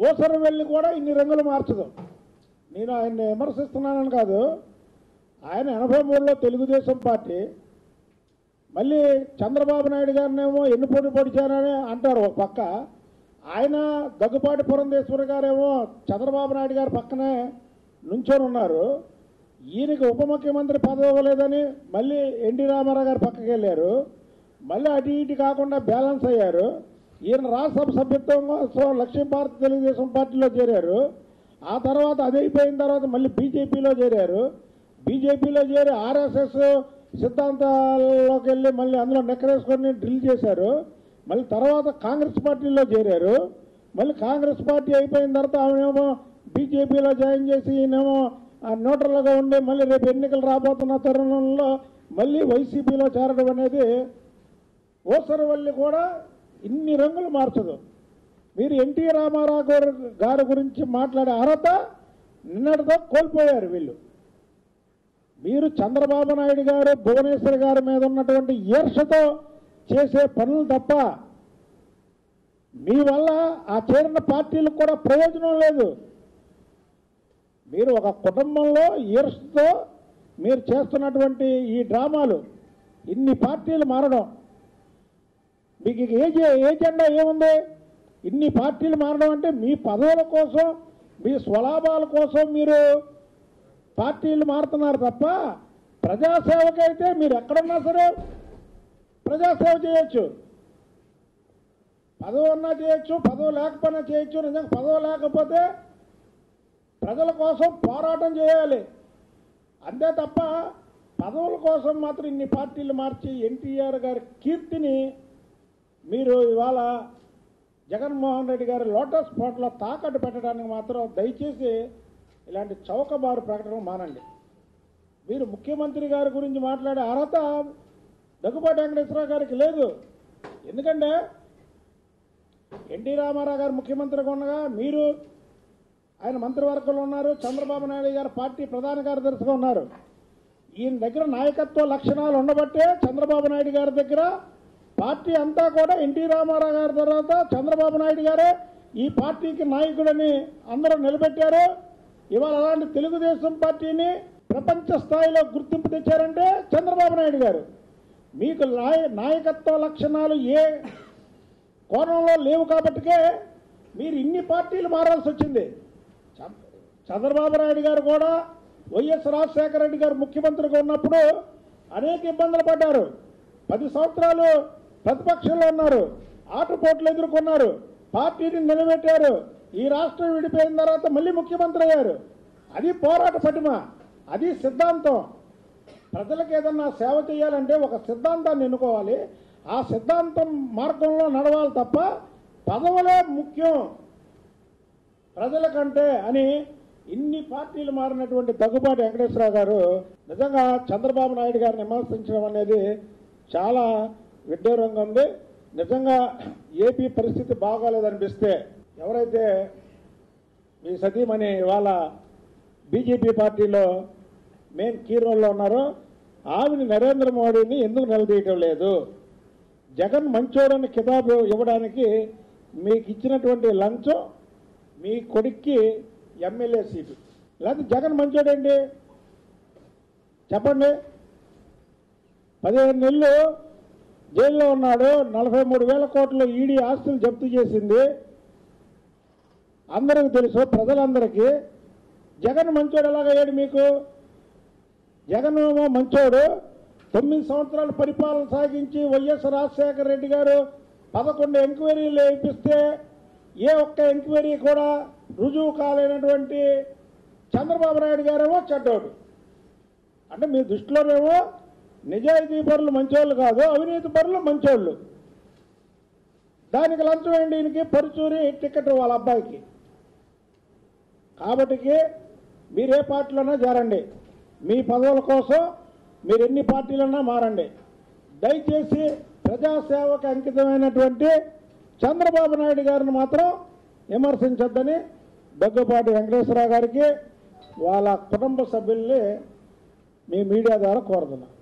ఓసరం వెళ్ళి కూడా ఇన్ని రంగులు మార్చదు. నేను ఆయన్ని విమర్శిస్తున్నానని కాదు. ఆయన ఎనభై మూడులో తెలుగుదేశం పార్టీ. మళ్ళీ చంద్రబాబు నాయుడు గారినేమో ఎన్ని పోటీ పొడిచారని అంటారు ఒక పక్క. ఆయన దగ్గుపాటి పురంధేశ్వర గారేమో చంద్రబాబు నాయుడు గారి పక్కనే నుంచొని ఉన్నారు. ఈయనకి ఉప ముఖ్యమంత్రి పదవి ఇవ్వలేదని మళ్ళీ ఎన్టీ రామారావు గారి పక్కకి వెళ్ళారు. మళ్ళీ అటు ఇటు కాకుండా బ్యాలెన్స్ అయ్యారు. ఈయన రాజ్యసభ సభ్యత్వం కోసం లక్ష్మీ భారత్ తెలుగుదేశం పార్టీలో చేరారు. ఆ తర్వాత అది అయిపోయిన తర్వాత మళ్ళీ బీజేపీలో చేరారు. బీజేపీలో చేరి ఆర్ఎస్ఎస్ సిద్ధాంతాల్లోకి వెళ్ళి మళ్ళీ అందులో నెక్కరేసుకొని డ్రిల్ చేశారు. మళ్ళీ తర్వాత కాంగ్రెస్ పార్టీలో చేరారు. మళ్ళీ కాంగ్రెస్ పార్టీ అయిపోయిన తర్వాత ఆమెనేమో బీజేపీలో జాయిన్ చేసి ఈయనేమో న్యూట్రల్గా ఉండి మళ్ళీ రేపు ఎన్నికలు రాబోతున్న తరుణంలో మళ్ళీ వైసీపీలో చేరడం అనేది ఓసరవల్లి కూడా ఇన్ని రంగులు మార్చదు. మీరు ఎన్టీ రామారావు గారు గారి గురించి మాట్లాడే అర్హత నిన్నటితో కోల్పోయారు వీళ్ళు. మీరు చంద్రబాబు నాయుడు గారు భువనేశ్వర్ గారి మీద ఉన్నటువంటి ఈర్షతో చేసే పనులు తప్ప మీ వల్ల ఆ చేరిన పార్టీలకు కూడా ప్రయోజనం లేదు. మీరు ఒక కుటుంబంలో ఈర్షతో మీరు చేస్తున్నటువంటి ఈ డ్రామాలు ఇన్ని పార్టీలు మారడం మీకు ఏ ఏజెండా ఏముంది? ఇన్ని పార్టీలు మారడం అంటే మీ పదవుల కోసం మీ స్వలాభాల కోసం మీరు పార్టీలు మారుతున్నారు తప్ప ప్రజాసేవకైతే మీరు ఎక్కడున్నా సరే ప్రజాసేవ చేయొచ్చు. పదవి ఉన్నా చేయొచ్చు పదవి లేకపోయినా చేయొచ్చు నిజంగా పదవి లేకపోతే ప్రజల కోసం పోరాటం చేయాలి. అంతే తప్ప పదవుల కోసం మాత్రం ఇన్ని పార్టీలు మార్చి ఎన్టీఆర్ గారి కీర్తిని మీరు ఇవాళ జగన్మోహన్ రెడ్డి గారి లోటస్ పోట్లో తాకట్టు పెట్టడానికి మాత్రం దయచేసి ఇలాంటి చౌకబారు ప్రకటన మానండి. మీరు ముఖ్యమంత్రి గారి గురించి మాట్లాడే అర్హత దగ్గుబాటి వెంకటేశ్వరరావు గారికి లేదు. ఎందుకంటే ఎన్టీ రామారావు గారు ముఖ్యమంత్రిగా ఉండగా మీరు ఆయన మంత్రివర్గంలో ఉన్నారు చంద్రబాబు నాయుడు గారు పార్టీ ప్రధాన కార్యదర్శిగా ఉన్నారు. ఈయన దగ్గర నాయకత్వ లక్షణాలు ఉండబట్టే చంద్రబాబు నాయుడు గారి దగ్గర పార్టీ అంతా కూడా ఎన్టీ రామారావు గారి తర్వాత చంద్రబాబు నాయుడు గారే ఈ పార్టీకి నాయకుడని అందరూ నిలబెట్టారు. ఇవాళ అలాంటి తెలుగుదేశం పార్టీని ప్రపంచ స్థాయిలో గుర్తింపు తెచ్చారంటే చంద్రబాబు నాయుడు గారు. మీకు నాయ నాయకత్వ లక్షణాలు ఏ కోణంలో లేవు కాబట్టికే మీరు ఇన్ని పార్టీలు మారాల్సి వచ్చింది. చంద్రబాబు నాయుడు గారు కూడా వైఎస్ రాజశేఖర రెడ్డి గారు ముఖ్యమంత్రిగా ఉన్నప్పుడు అనేక ఇబ్బందులు పడ్డారు. పది సంవత్సరాలు ప్రతిపక్షంలో ఉన్నారు. ఆటుపోట్లు ఎదుర్కొన్నారు. పార్టీని నిలబెట్టారు. ఈ రాష్ట్రం విడిపోయిన తర్వాత మళ్ళీ ముఖ్యమంత్రి అయ్యారు. అది పోరాట పటిమ. అది సిద్ధాంతం. ప్రజలకు ఏదన్నా సేవ చేయాలంటే ఒక సిద్ధాంతాన్ని ఎన్నుకోవాలి. ఆ సిద్ధాంతం మార్గంలో నడవాలి తప్ప పదవులే ముఖ్యం. ప్రజల కంటే అని ఇన్ని పార్టీలు మారినటువంటి దగ్గుబాటి వెంకటేశ్వరరావు గారు నిజంగా చంద్రబాబు నాయుడు గారిని విమర్శించడం అనేది చాలా విడ్డూరంగా ఉంది నిజంగా ఏపీ పరిస్థితి బాగోలేదనిపిస్తే ఎవరైతే మీ సతీమణి ఇవాళ బీజేపీ పార్టీలో మెయిన్ కీ రోల్లో ఉన్నారో ఆవిని నరేంద్ర మోడీని ఎందుకు నిలదీయటం లేదు? జగన్ మంచోడని కితాబు ఇవ్వడానికి మీకు ఇచ్చినటువంటి లంచం మీ కొడుక్కి ఎమ్మెల్యే సీటు. లేకపోతే జగన్ మంచోడండి చెప్పండి. పదిహేను నెలలు జైల్లో ఉన్నాడు. నలభై మూడు వేల కోట్ల ఈడీ ఆస్తులు జప్తు చేసింది. అందరికి తెలుసు ప్రజలందరికీ. జగన్ మంచోడు ఎలాగయ్యాడు మీకు? జగన్మో మంచోడు. తొమ్మిది సంవత్సరాలు పరిపాలన సాగించి వైఎస్ రాజశేఖర రెడ్డి గారు పదకొండు ఎంక్వైరీలు వేయిస్తే ఏ ఒక్క ఎంక్వైరీ కూడా రుజువు కాలేనటువంటి చంద్రబాబు నాయుడు గారేమో చెడ్డోడు. అంటే మీ దృష్టిలోనేమో నిజాయితీ పరులు మంచోళ్ళు కాదు అవినీతి పరులు మంచోళ్ళు. దానికి లంచం ఏంటి ఈయనకి? పరుచూరి టికెట్ వాళ్ళ అబ్బాయికి. కాబట్టికి మీరు ఏ పార్టీలోనా చేరండి. మీ పదవుల కోసం మీరు ఎన్ని పార్టీలన్నా మారండి. దయచేసి ప్రజాసేవకు అంకితమైనటువంటి చంద్రబాబు నాయుడు గారిని మాత్రం విమర్శించొద్దని దగ్గుపాటి వెంకటేశ్వరరావు గారికి వాళ్ళ కుటుంబ సభ్యుల్ని మీ మీడియా ద్వారా కోరుతున్నాను